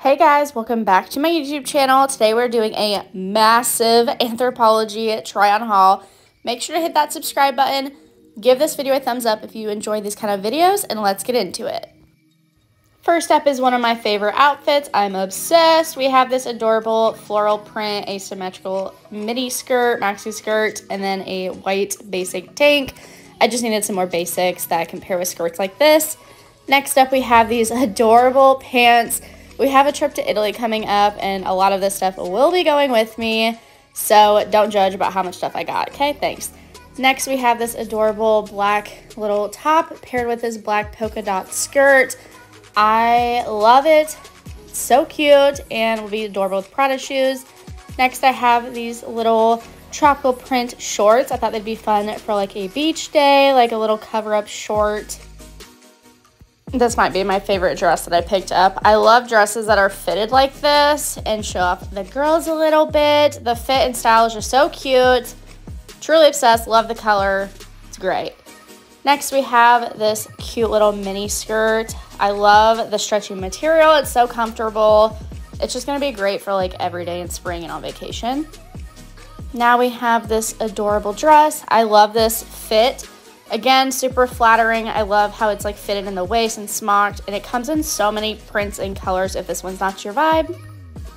Hey guys, welcome back to my YouTube channel. Today we're doing a massive Anthropologie try on haul. Make sure to hit that subscribe button, give this video a thumbs up if you enjoy these kind of videos, and let's get into it. First up is one of my favorite outfits. I'm obsessed. We have this adorable floral print, asymmetrical midi skirt, maxi skirt, and then a white basic tank. I just needed some more basics that can pair with skirts like this. Next up, we have these adorable pants we have a trip to Italy coming up, and a lot of this stuff will be going with me. So don't judge about how much stuff I got, okay? Thanks. Next, we have this adorable black little top paired with this black polka dot skirt. I love it. So cute and will be adorable with Prada shoes. Next, I have these little tropical print shorts. I thought they'd be fun for like a beach day, like a little cover-up short this might be my favorite dress that I picked up. I love dresses that are fitted like this and show off the girls a little bit. The fit and style is just so cute. Truly obsessed, love the color. It's great. Next we have this cute little mini skirt. I love the stretchy material. It's so comfortable. It's just gonna be great for like every day in spring and on vacation. Now we have this adorable dress. I love this fit. Again, super flattering. I love how it's like fitted in the waist and smocked, and it comes in so many prints and colors if this one's not your vibe.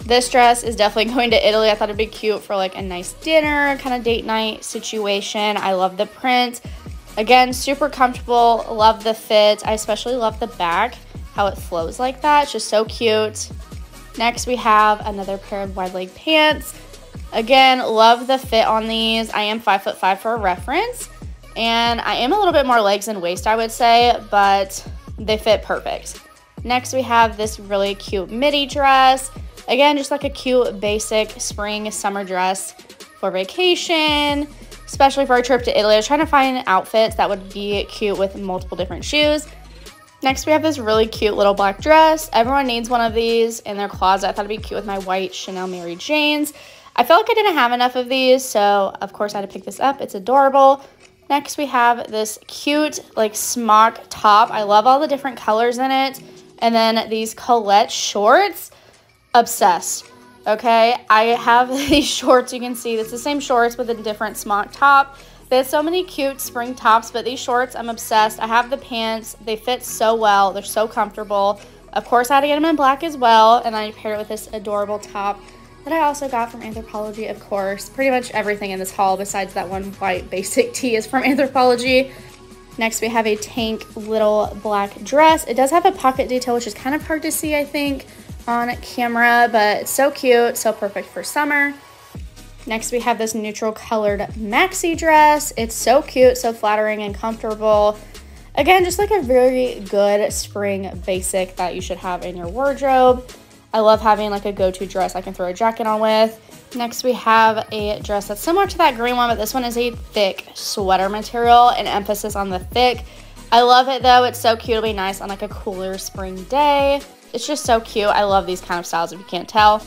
This dress is definitely going to Italy. I thought it'd be cute for like a nice dinner, kind of date night situation. I love the print. Again, super comfortable. Love the fit. I especially love the back, how it flows like that. It's just so cute. Next, we have another pair of wide leg pants. Again, love the fit on these. I am five foot five for a reference. And I am a little bit more legs and waist, I would say, but they fit perfect. Next, we have this really cute midi dress. Again, just like a cute, basic spring summer dress for vacation, especially for a trip to Italy. I was trying to find outfits that would be cute with multiple different shoes. Next, we have this really cute little black dress. Everyone needs one of these in their closet. I thought it'd be cute with my white Chanel Mary Janes. I felt like I didn't have enough of these, so of course I had to pick this up. It's adorable. Next, we have this cute, like, smock top. I love all the different colors in it. And then these Colette shorts. Obsessed. Okay, I have these shorts. You can see it's the same shorts with a different smock top. They have so many cute spring tops, but these shorts, I'm obsessed. I have the pants. They fit so well. They're so comfortable. Of course, I had to get them in black as well, and I paired it with this adorable top that I also got from Anthropologie, of course. Pretty much everything in this haul besides that one white basic tee is from Anthropologie. Next, we have a tank little black dress. It does have a pocket detail, which is kind of hard to see, I think, on camera, but it's so cute, so perfect for summer. Next, we have this neutral colored maxi dress. It's so cute, so flattering and comfortable. Again, just like a very good spring basic that you should have in your wardrobe. I love having like a go-to dress I can throw a jacket on with. Next, we have a dress that's similar to that green one, but this one is a thick sweater material, an emphasis on the thick. I love it though. It's so cute. It'll be nice on like a cooler spring day. It's just so cute. I love these kind of styles if you can't tell.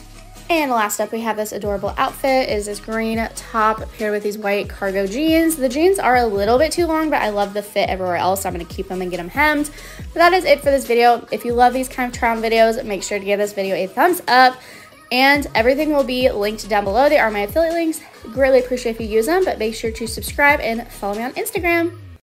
And last up, we have this adorable outfit is this green top paired with these white cargo jeans. The jeans are a little bit too long, but I love the fit everywhere else. So I'm going to keep them and get them hemmed. But that is it for this video. If you love these kind of try videos, make sure to give this video a thumbs up. And everything will be linked down below. They are my affiliate links. Greatly appreciate if you use them, but make sure to subscribe and follow me on Instagram.